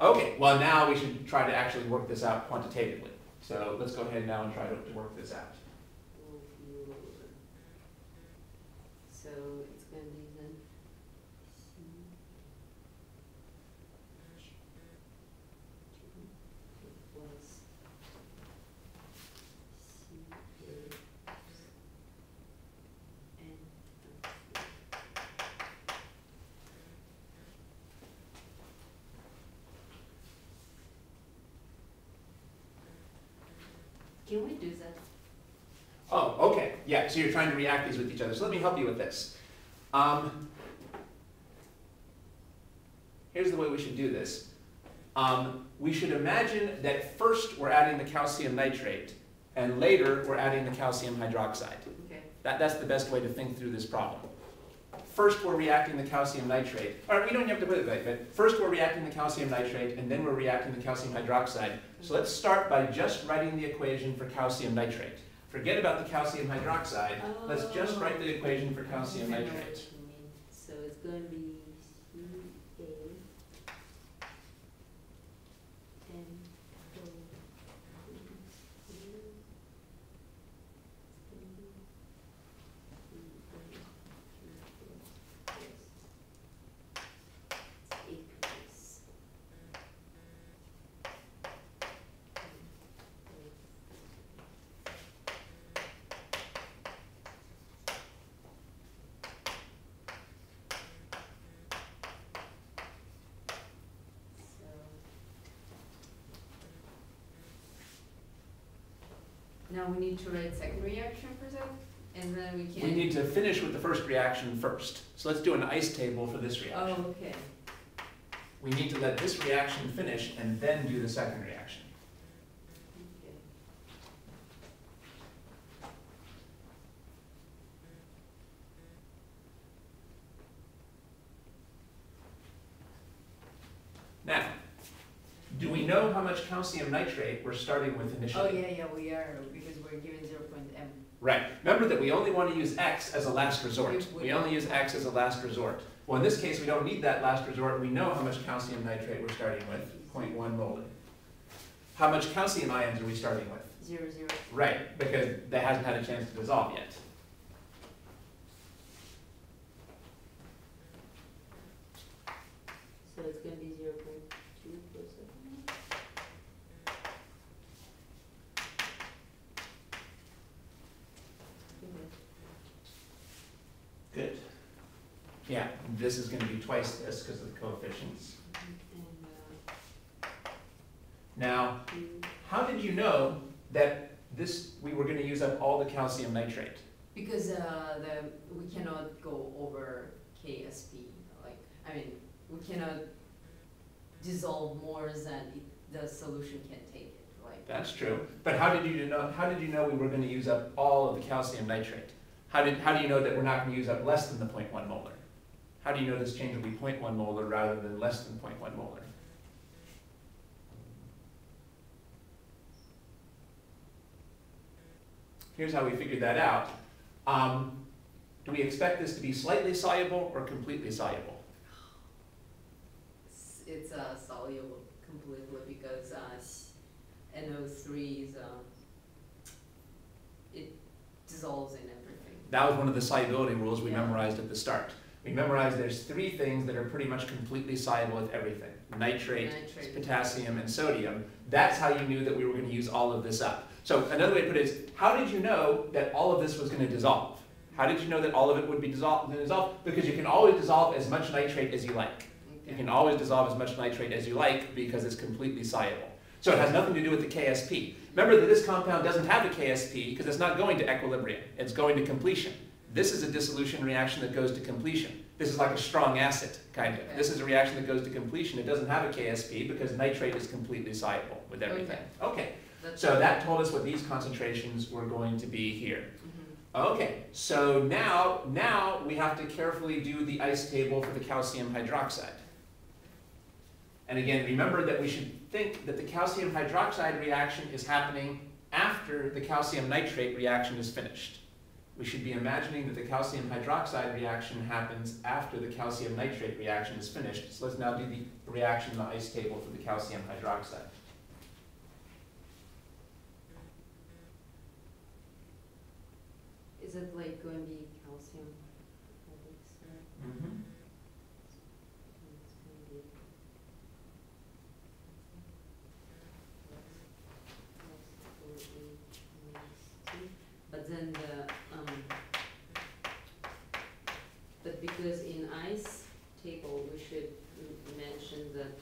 Okay, well now we should try to actually work this out quantitatively. So let's go ahead now and try to, to work this out. So it's gonna be then C H two plus C A N Can we do that? Oh, okay, yeah, so you're trying to react these with each other. So let me help you with this. Um, here's the way we should do this. Um, we should imagine that first we're adding the calcium nitrate, and later we're adding the calcium hydroxide. Okay. That, that's the best way to think through this problem. First, we're reacting the calcium nitrate. Or we don't have to put it that way, but first we're reacting the calcium nitrate, and then we're reacting the calcium hydroxide. So let's start by just writing the equation for calcium nitrate. Forget about the calcium hydroxide. Let's just write the equation for calcium nitrate. So it's gonna be Now we need to write second reaction for that, and then we can. We need to finish with the first reaction first. So let's do an ice table for this reaction. Oh, reaction. okay. We need to let this reaction finish and then do the second reaction. Okay. Now, do we know how much calcium nitrate we're starting with initially? Oh, yeah, yeah, we are, Right. Remember that we only want to use x as a last resort. We only use x as a last resort. Well, in this case, we don't need that last resort. We know how much calcium nitrate we're starting with, 0.1 molar. How much calcium ions are we starting with? Zero, zero. Right, because that hasn't had a chance to dissolve yet. So it's going to be 0.2 plus 7? Yeah, this is going to be twice this because of the coefficients. Now, how did you know that this, we were going to use up all the calcium nitrate? because, uh, the, we cannot go over KSP, like, I mean, we cannot dissolve more than it- the solution can take it, like. That's true. But how did you know, how did you know we were going to use up all of the calcium nitrate? How did, how do you know that we're not going to use up less than the 0.1 molar? How do you know this change will be 0.1 molar rather than less than 0.1 molar? Here's how we figured that out. Um, do we expect this to be slightly soluble or completely soluble? It's, uh, soluble completely because uh, NO3 is, um, it dissolves in everything. That was one of the solubility rules we Yeah. memorized at the start. We memorized there's three things that are pretty much completely soluble with everything. Nitrate, Nitrate. potassium, and sodium. That's how you knew that we were going to use all of this up. So another way to put it is, how did you know that all of this was going to dissolve? How did you know that all of it would be dissolved? dissolved? Because you can always dissolve as much nitrate as you like. You can always dissolve as much nitrate as you like because it's completely soluble. So it has nothing to do with the KSP. Remember that this compound doesn't have a KSP because it's not going to equilibrium. It's going to completion. This is a dissolution reaction that goes to completion. This is like a strong acid, kind of. Okay. This is a reaction that goes to completion. It doesn't have a KSP because nitrate is completely soluble with everything. Okay, That's- so that told us what these concentrations were going to be here. Mhm. Okay, so now, now we have to carefully do the ice table for the calcium hydroxide. And again, remember that we should think that the calcium hydroxide reaction is happening after the calcium nitrate reaction is finished. We should be imagining that the calcium hydroxide reaction happens after the calcium nitrate reaction is finished. So let's now do the reaction in the ice table for the calcium hydroxide. Is it like going to be calcium hydroxide? Mm-hmm. It's gonna be plus- plus four eight minus two. But then the, um, but because in ice table, we should m- mention that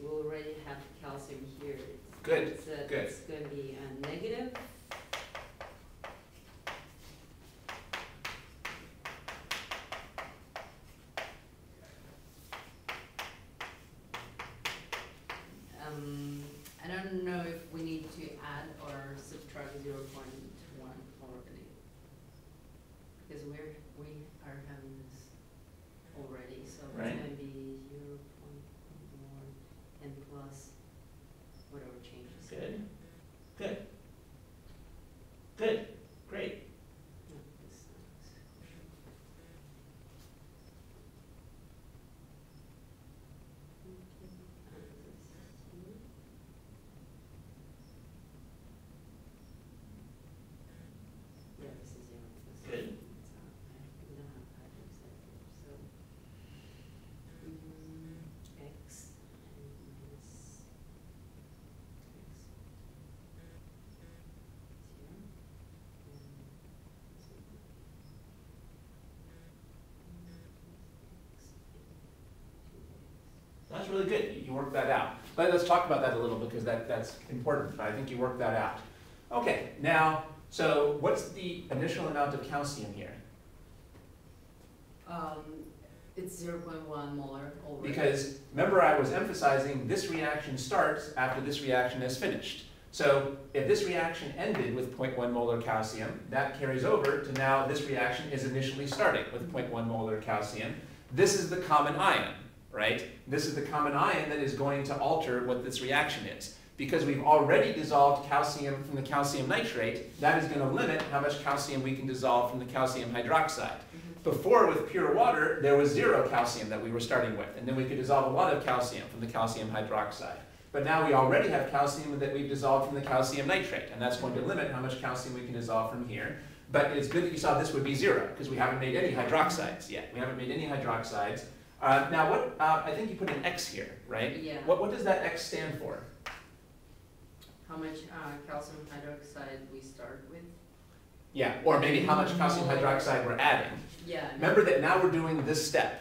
we already have calcium here. It's- Good, It's, uh, good. it's gonna be a negative. Um, I don't know if we need to add or subtract zero point one already. Because we're, we are having this already, so it's Right. gonna be zero point one and plus whatever changes. Good. Good. Good. Great. No, this is- Okay, and this here. Yeah, this is zero. this is- Good. it's, uh, I- we don't have hydroxide here, so. mm, X and minus X. Zero. That's really that out. But let's talk about that a little because that, that's important. I think you worked that out. Okay, now, so what's the initial amount of calcium here? Um, it's zero point one molar already. Because remember I was emphasizing this reaction starts after this reaction is finished. So if this reaction ended with 0.1 molar calcium, that carries over to now this reaction is initially starting with 0.1 molar calcium. This is the common ion, right? This is the common ion that is going to alter what this reaction is. Because we've already dissolved calcium from the calcium nitrate, that is going to limit how much calcium we can dissolve from the calcium hydroxide. Mhm. Before, with pure water, there was zero calcium that we were starting with, and then we could dissolve a lot of calcium from the calcium hydroxide. But now we already have calcium that we've dissolved from the calcium nitrate, and that's going to limit how much calcium we can dissolve from here. But it's good that you saw this would be zero, because we haven't made any hydroxides yet. We haven't made any hydroxides. Uh, now, what, uh, I think you put an X here, right? Yeah. What, what does that X stand for? How much, uh, calcium hydroxide we start with? Yeah, or maybe how much calcium hydroxide we're adding. Yeah. Remember that now we're doing this step.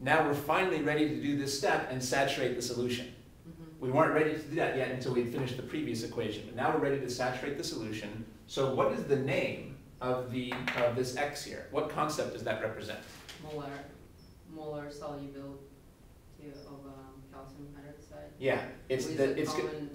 Now we're finally ready to do this step and saturate the solution. mhm. We weren't ready to do that yet until we'd finished the previous equation, but now we're ready to saturate the solution. So what is the name of the, of this X here? What concept does that represent? Molar, molar solubility of, um, calcium hydroxide. Yeah, it's the, it's good, common,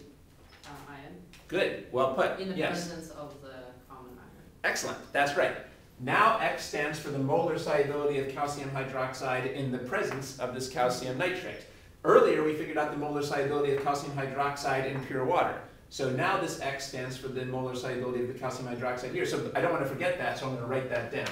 uh, ion, good, well put, in the yes. presence of the common ion. Excellent, that's right. Now X stands for the molar solubility of calcium hydroxide in the presence of this calcium nitrate. Earlier, we figured out the molar solubility of calcium hydroxide in pure water. So now this X stands for the molar solubility of the calcium hydroxide here. So I don't want to forget that, so I'm going to write that down.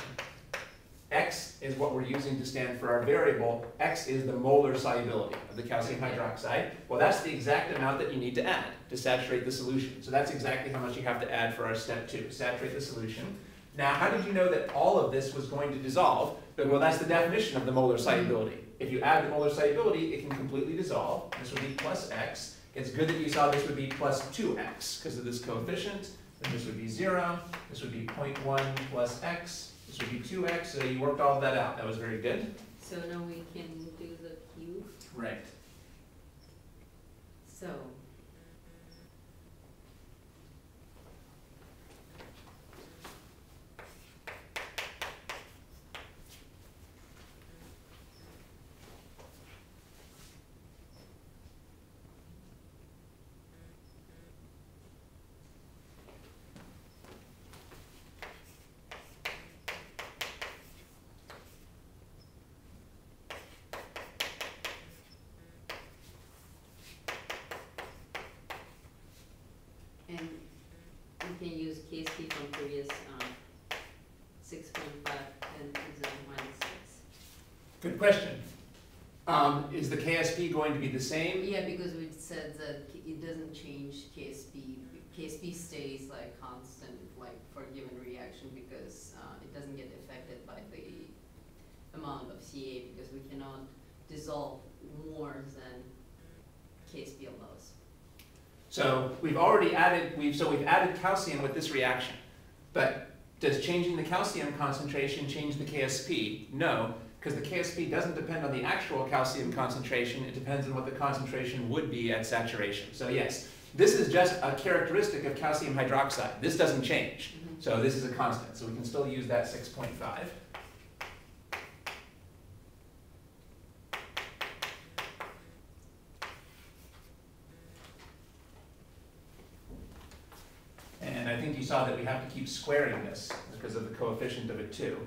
X is what we're using to stand for our variable. X is the molar solubility of the calcium hydroxide. Well, that's the exact amount that you need to add to saturate the solution. So that's exactly how much you have to add for our step two, saturate the solution. Now, how did you know that all of this was going to dissolve? Well, that's the definition of the molar solubility. If you add the molar solubility, it can completely dissolve. This would be plus x. It's good that you saw this would be plus 2x because of this coefficient. Then this would be 0. This would be 0.1 plus x. This would be 2x. So you worked all of that out. That was very good. So now we can do the cube, Right. Good question. Um, is the KSP going to be the same? Yeah, because we said that it doesn't change KSP, KSP stays like constant, like for a given reaction, because, uh, it doesn't get affected by the amount of CA, because we cannot dissolve more than KSP allows. So we've already added, we've, so we've added calcium with this reaction. But does changing the calcium concentration change the KSP? No, because the KSP doesn't depend on the actual calcium concentration, it depends on what the concentration would be at saturation. So yes, this is just a characteristic of calcium hydroxide. This doesn't change. Mhm. So this is a constant, so we can still use that six point five. And I think you saw that we have to keep squaring this because of the coefficient of it too.